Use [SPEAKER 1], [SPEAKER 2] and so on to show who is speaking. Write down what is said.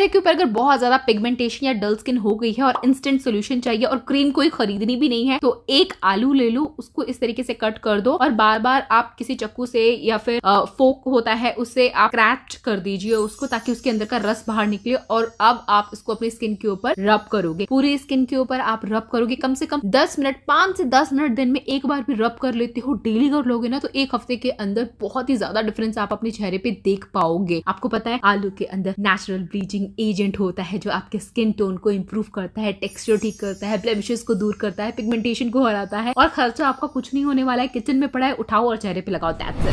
[SPEAKER 1] चेहरे के ऊपर अगर बहुत ज़्यादा पिगमेंटेशन या डल स्किन हो गई है और इंस्टेंट सोल्यूशन चाहिए और क्रीम कोई खरीदनी भी नहीं है तो एक आलू ले लो, उसको इस तरीके से कट कर दो और बार बार आप किसी चक्कू से या फिर फोक होता है, उससे आप क्रैच कर दीजिए उसको ताकि उसके अंदर का रस बाहर निकले और अब आप इसको अपनी स्किन के ऊपर रब करोगे। पूरी स्किन के ऊपर आप रब करोगे। कम से कम दस मिनट, पाँच से दस मिनट दिन में एक बार भी रब कर लेते हो डेली कर लोगे ना तो एक हफ़्ते के अंदर बहुत ही ज़्यादा डिफरेंस आप अपने चेहरे पे देख पाओगे। आपको पता है आलू के अंदर नेचुरल ब्लीचिंग एजेंट होता है जो आपके स्किन टोन को इम्प्रूव करता है टेक्सचर ठीक करता है ब्लेमिशेस को दूर करता है पिगमेंटेशन को हराता है और खर्चा आपका कुछ नहीं होने वाला है किचन में पड़ा है, उठाओ और चेहरे पे लगाओ दैट्स